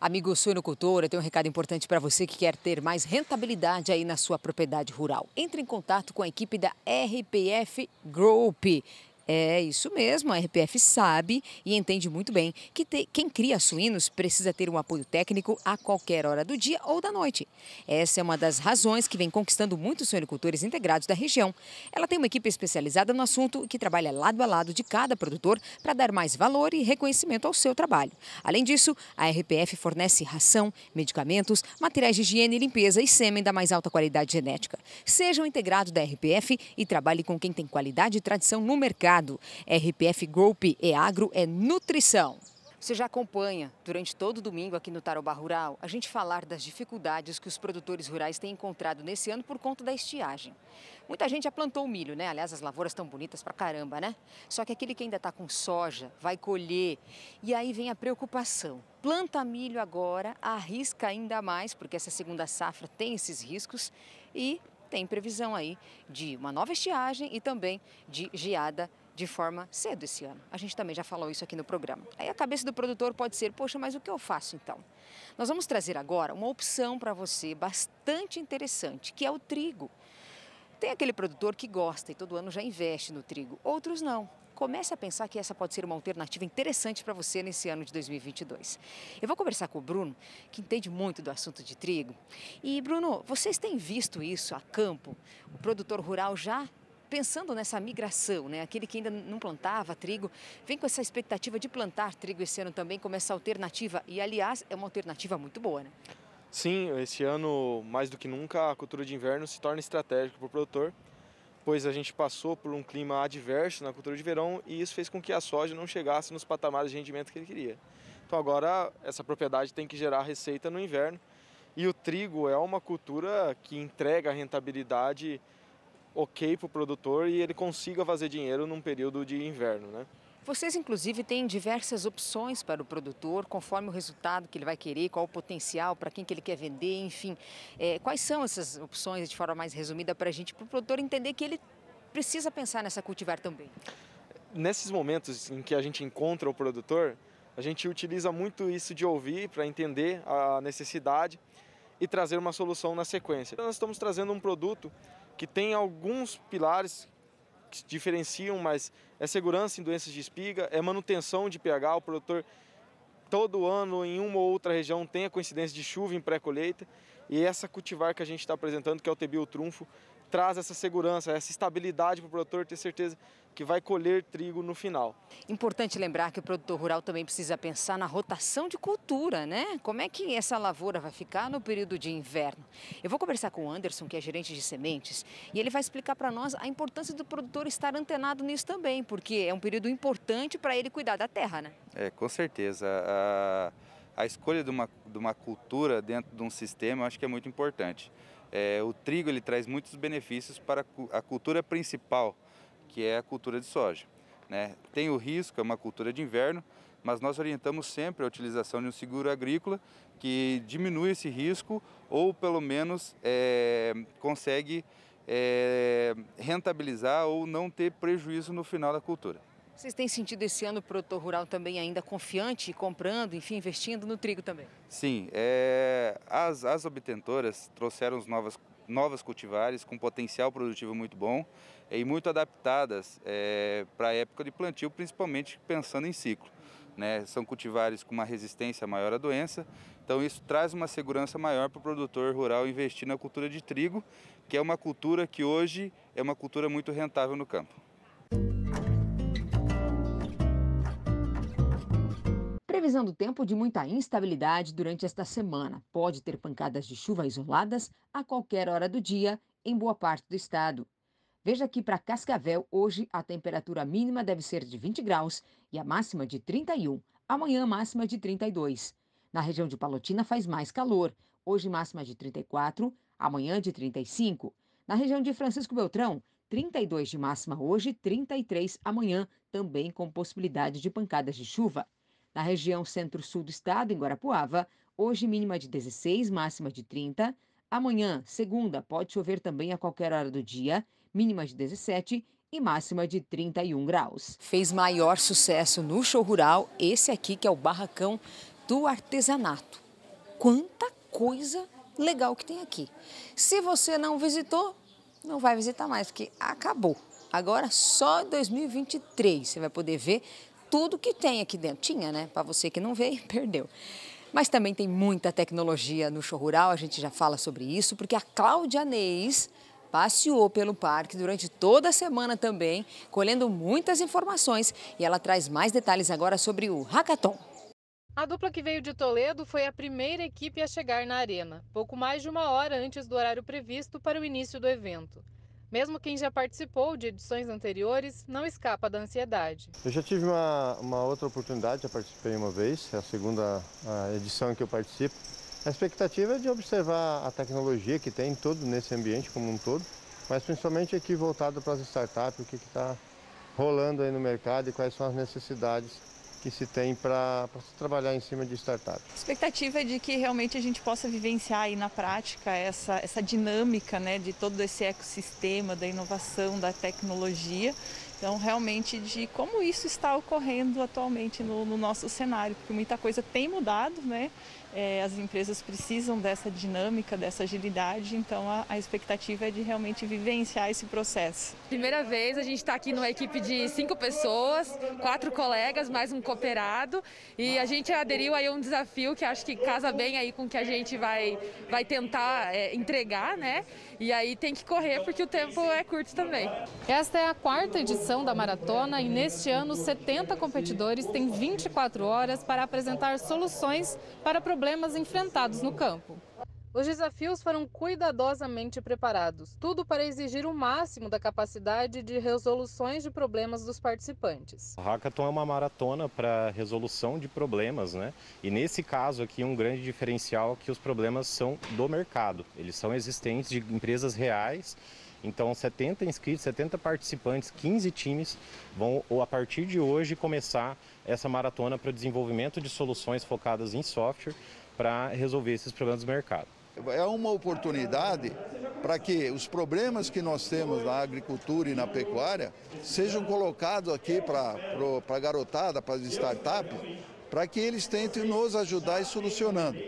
Amigo suinocultor, eu tenho um recado importante para você que quer ter mais rentabilidade aí na sua propriedade rural. Entre em contato com a equipe da RPF Group. É isso mesmo, a RPF sabe e entende muito bem que te, quem cria suínos precisa ter um apoio técnico a qualquer hora do dia ou da noite. Essa é uma das razões que vem conquistando muitos suinocultores integrados da região. Ela tem uma equipe especializada no assunto que trabalha lado a lado de cada produtor para dar mais valor e reconhecimento ao seu trabalho. Além disso, a RPF fornece ração, medicamentos, materiais de higiene e limpeza e sêmen da mais alta qualidade genética. Seja um integrado da RPF e trabalhe com quem tem qualidade e tradição no mercado RPF Group e Agro é nutrição. Você já acompanha durante todo o domingo aqui no Tarobá Rural a gente falar das dificuldades que os produtores rurais têm encontrado nesse ano por conta da estiagem. Muita gente já plantou milho, né? Aliás, as lavouras estão bonitas pra caramba, né? Só que aquele que ainda está com soja vai colher. E aí vem a preocupação. Planta milho agora, arrisca ainda mais, porque essa segunda safra tem esses riscos. E tem previsão aí de uma nova estiagem e também de geada de forma cedo esse ano. A gente também já falou isso aqui no programa. Aí a cabeça do produtor pode ser, poxa, mas o que eu faço então? Nós vamos trazer agora uma opção para você bastante interessante, que é o trigo. Tem aquele produtor que gosta e todo ano já investe no trigo, outros não comece a pensar que essa pode ser uma alternativa interessante para você nesse ano de 2022. Eu vou conversar com o Bruno, que entende muito do assunto de trigo. E, Bruno, vocês têm visto isso a campo? O produtor rural já pensando nessa migração, né? Aquele que ainda não plantava trigo, vem com essa expectativa de plantar trigo esse ano também como essa alternativa. E, aliás, é uma alternativa muito boa, né? Sim, esse ano, mais do que nunca, a cultura de inverno se torna estratégica para o produtor pois a gente passou por um clima adverso na cultura de verão e isso fez com que a soja não chegasse nos patamares de rendimento que ele queria. Então agora essa propriedade tem que gerar receita no inverno e o trigo é uma cultura que entrega rentabilidade ok para o produtor e ele consiga fazer dinheiro num período de inverno, né? Vocês, inclusive, têm diversas opções para o produtor, conforme o resultado que ele vai querer, qual o potencial, para quem que ele quer vender, enfim. É, quais são essas opções, de forma mais resumida, para a gente, para o produtor entender que ele precisa pensar nessa cultivar também? Nesses momentos em que a gente encontra o produtor, a gente utiliza muito isso de ouvir para entender a necessidade e trazer uma solução na sequência. Nós estamos trazendo um produto que tem alguns pilares que diferenciam, mas é segurança em doenças de espiga, é manutenção de pH, o produtor todo ano em uma ou outra região tem a coincidência de chuva em pré-colheita. E essa cultivar que a gente está apresentando, que é o Tebil Trunfo, traz essa segurança, essa estabilidade para o produtor ter certeza que vai colher trigo no final. Importante lembrar que o produtor rural também precisa pensar na rotação de cultura, né? Como é que essa lavoura vai ficar no período de inverno? Eu vou conversar com o Anderson, que é gerente de sementes, e ele vai explicar para nós a importância do produtor estar antenado nisso também, porque é um período importante para ele cuidar da terra, né? É, com certeza. A, a escolha de uma, de uma cultura dentro de um sistema eu acho que é muito importante. É, o trigo ele traz muitos benefícios para a cultura principal, que é a cultura de soja. Né? Tem o risco, é uma cultura de inverno, mas nós orientamos sempre a utilização de um seguro agrícola que diminui esse risco ou pelo menos é, consegue é, rentabilizar ou não ter prejuízo no final da cultura. Vocês têm sentido esse ano o produtor rural também ainda confiante, comprando, enfim, investindo no trigo também? Sim, é, as, as obtentoras trouxeram novas, novas cultivares com potencial produtivo muito bom e muito adaptadas é, para a época de plantio, principalmente pensando em ciclo. Né? São cultivares com uma resistência maior à doença, então isso traz uma segurança maior para o produtor rural investir na cultura de trigo, que é uma cultura que hoje é uma cultura muito rentável no campo. Previsão do tempo de muita instabilidade durante esta semana. Pode ter pancadas de chuva isoladas a qualquer hora do dia em boa parte do estado. Veja aqui para Cascavel, hoje a temperatura mínima deve ser de 20 graus e a máxima de 31. Amanhã, máxima de 32. Na região de Palotina faz mais calor. Hoje, máxima de 34, amanhã de 35. Na região de Francisco Beltrão, 32 de máxima hoje, 33 amanhã, também com possibilidade de pancadas de chuva. Na região centro-sul do estado, em Guarapuava, hoje mínima de 16, máxima de 30. Amanhã, segunda, pode chover também a qualquer hora do dia, mínima de 17 e máxima de 31 graus. Fez maior sucesso no show rural esse aqui que é o barracão do artesanato. quanta coisa legal que tem aqui. Se você não visitou, não vai visitar mais, porque acabou. Agora só 2023 você vai poder ver tudo que tem aqui dentro. Tinha, né? Para você que não veio, perdeu. Mas também tem muita tecnologia no show rural, a gente já fala sobre isso, porque a Cláudia Neis passeou pelo parque durante toda a semana também, colhendo muitas informações e ela traz mais detalhes agora sobre o Hackathon. A dupla que veio de Toledo foi a primeira equipe a chegar na arena, pouco mais de uma hora antes do horário previsto para o início do evento. Mesmo quem já participou de edições anteriores não escapa da ansiedade. Eu já tive uma, uma outra oportunidade, já participei uma vez, é a segunda a edição que eu participo. A expectativa é de observar a tecnologia que tem todo nesse ambiente como um todo, mas principalmente aqui voltado para as startups, o que está rolando aí no mercado e quais são as necessidades que se tem para trabalhar em cima de startups. A expectativa é de que realmente a gente possa vivenciar aí na prática essa, essa dinâmica né, de todo esse ecossistema da inovação, da tecnologia. Então, realmente, de como isso está ocorrendo atualmente no, no nosso cenário, porque muita coisa tem mudado, né? É, as empresas precisam dessa dinâmica, dessa agilidade, então a, a, expectativa é de realmente vivenciar esse processo. Primeira vez, a gente está aqui numa equipe de cinco pessoas, quatro colegas, mais um cooperado, e a gente aderiu aí a um desafio que acho que casa bem aí com o que a gente vai, vai tentar é, entregar, né? E aí tem que correr porque o tempo é curto também. Esta é a quarta edição da maratona e neste ano 70 competidores têm 24 horas para apresentar soluções para problemas problemas enfrentados no campo. Os desafios foram cuidadosamente preparados, tudo para exigir o máximo da capacidade de resoluções de problemas dos participantes. O Hackathon é uma maratona para resolução de problemas, né? E nesse caso aqui, um grande diferencial é que os problemas são do mercado, eles são existentes de empresas reais então, 70 inscritos, 70 participantes, 15 times vão, a partir de hoje, começar essa maratona para o desenvolvimento de soluções focadas em software para resolver esses problemas do mercado. É uma oportunidade para que os problemas que nós temos na agricultura e na pecuária sejam colocados aqui para a garotada, para as startups, para que eles tentem nos ajudar e solucionando.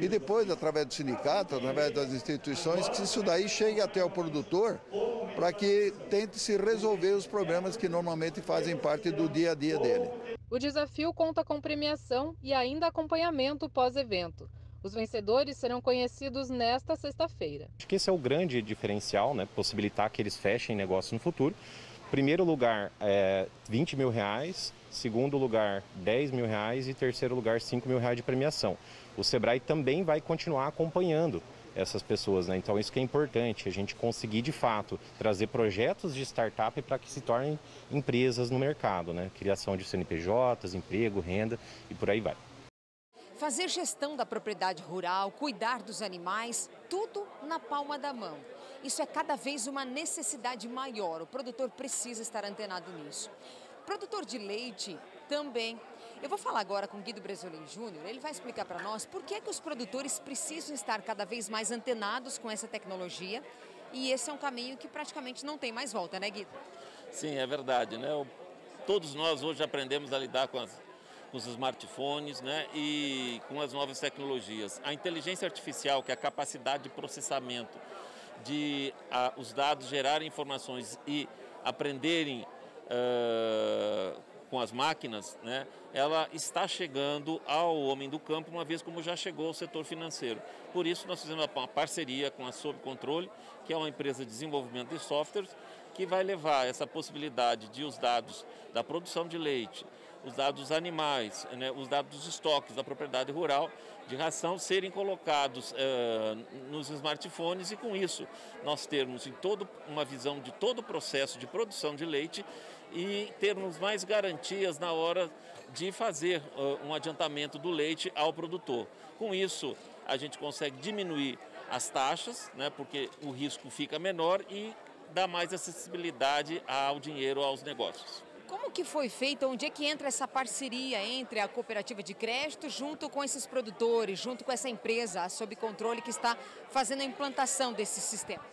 E depois, através do sindicato, através das instituições, que isso daí chegue até o produtor para que tente se resolver os problemas que normalmente fazem parte do dia a dia dele. O desafio conta com premiação e ainda acompanhamento pós-evento. Os vencedores serão conhecidos nesta sexta-feira. Acho que esse é o grande diferencial, né? possibilitar que eles fechem negócio no futuro. Primeiro lugar, é 20 mil reais. Segundo lugar, 10 mil reais. E terceiro lugar, 5 mil reais de premiação. O Sebrae também vai continuar acompanhando essas pessoas. Né? Então isso que é importante, a gente conseguir de fato trazer projetos de startup para que se tornem empresas no mercado, né? Criação de CNPJs, emprego, renda e por aí vai. Fazer gestão da propriedade rural, cuidar dos animais, tudo na palma da mão. Isso é cada vez uma necessidade maior. O produtor precisa estar antenado nisso. Produtor de leite também. Eu vou falar agora com Guido Bresolim Júnior, ele vai explicar para nós por que, é que os produtores precisam estar cada vez mais antenados com essa tecnologia e esse é um caminho que praticamente não tem mais volta, né Guido? Sim, é verdade, né? Todos nós hoje aprendemos a lidar com, as, com os smartphones né? e com as novas tecnologias. A inteligência artificial, que é a capacidade de processamento de a, os dados gerarem informações e aprenderem uh, com as máquinas, né, ela está chegando ao homem do campo, uma vez como já chegou ao setor financeiro. Por isso, nós fizemos uma parceria com a Sob Controle, que é uma empresa de desenvolvimento de softwares, que vai levar essa possibilidade de os dados da produção de leite, os dados dos animais, né, os dados dos estoques da propriedade rural de ração serem colocados uh, nos smartphones e com isso nós termos em todo, uma visão de todo o processo de produção de leite e termos mais garantias na hora de fazer uh, um adiantamento do leite ao produtor. Com isso, a gente consegue diminuir as taxas, né, porque o risco fica menor e dá mais acessibilidade ao dinheiro aos negócios. Como que foi feito? Onde é que entra essa parceria entre a cooperativa de crédito junto com esses produtores, junto com essa empresa sob controle que está fazendo a implantação desse sistema?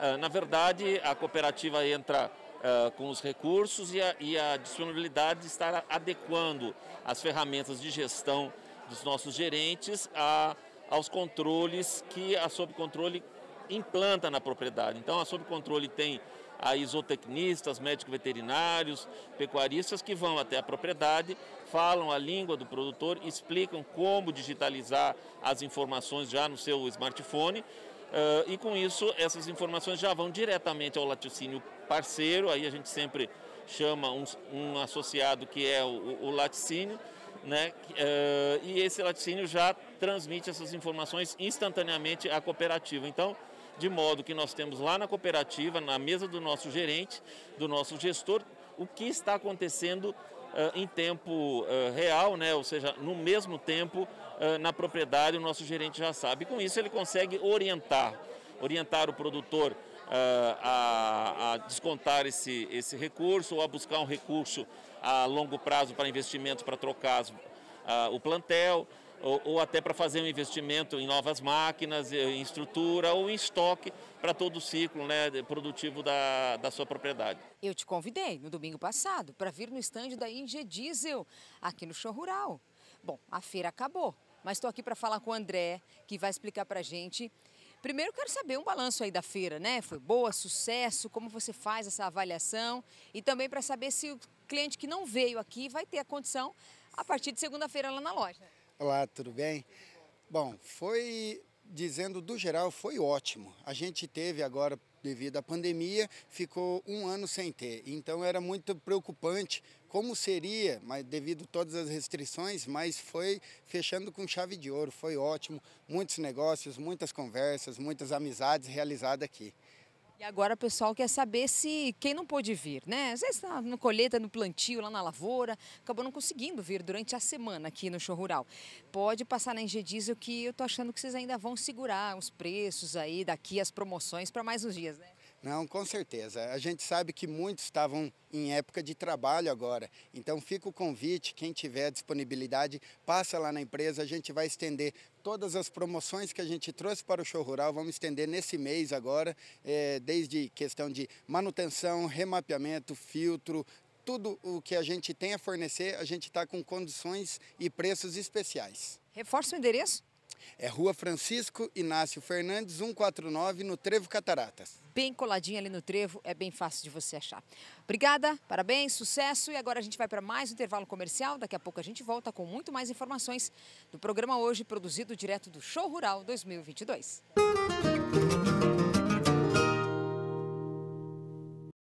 Uh, na verdade, a cooperativa entra uh, com os recursos e a, e a disponibilidade de estar adequando as ferramentas de gestão dos nossos gerentes a, aos controles que a Sob Controle implanta na propriedade. Então a Sob Controle tem a isotecnistas, médicos veterinários, pecuaristas que vão até a propriedade, falam a língua do produtor, explicam como digitalizar as informações já no seu smartphone Uh, e com isso, essas informações já vão diretamente ao laticínio parceiro, aí a gente sempre chama um, um associado que é o, o laticínio, né? Uh, e esse laticínio já transmite essas informações instantaneamente à cooperativa. Então, de modo que nós temos lá na cooperativa, na mesa do nosso gerente, do nosso gestor, o que está acontecendo uh, em tempo real, né? ou seja, no mesmo tempo na propriedade, o nosso gerente já sabe. Com isso, ele consegue orientar, orientar o produtor a, a, descontar esse, esse recurso ou a buscar um recurso a longo prazo para investimentos para trocar as, o plantel ou, ou até para fazer um investimento em novas máquinas, em estrutura ou em estoque para todo o ciclo né, produtivo da, da sua propriedade. Eu te convidei no domingo passado para vir no estande da Inge Diesel, aqui no Show Rural. Bom, a feira acabou, mas estou aqui para falar com o André, que vai explicar para a gente. Primeiro, quero saber um balanço aí da feira, né? Foi boa, sucesso? Como você faz essa avaliação? E também para saber se o cliente que não veio aqui vai ter a condição a partir de segunda-feira lá na loja. Olá, tudo bem? Bom, foi dizendo do geral, foi ótimo. A gente teve agora devido à pandemia, ficou um ano sem ter. Então era muito preocupante como seria, mas devido a todas as restrições, mas foi fechando com chave de ouro, foi ótimo. Muitos negócios, muitas conversas, muitas amizades realizadas aqui. E agora o pessoal quer saber se quem não pôde vir, né? Às vezes está no colheita, no plantio, lá na lavoura, acabou não conseguindo vir durante a semana aqui no show rural. Pode passar na Engie que eu tô achando que vocês ainda vão segurar os preços aí daqui, as promoções para mais uns dias, né? Não, com certeza. A gente sabe que muitos estavam em época de trabalho agora. Então fica o convite, quem tiver disponibilidade, passa lá na empresa, a gente vai estender todas as promoções que a gente trouxe para o show rural, vamos estender nesse mês agora, é, desde questão de manutenção, remapeamento, filtro, tudo o que a gente tem a fornecer, a gente está com condições e preços especiais. Reforça o endereço? É Rua Francisco Inácio Fernandes, 149, no Trevo Cataratas. Bem coladinho ali no Trevo, é bem fácil de você achar. Obrigada, parabéns, sucesso. E agora a gente vai para mais um intervalo comercial. Daqui a pouco a gente volta com muito mais informações do programa hoje, produzido direto do Show Rural 2022. Música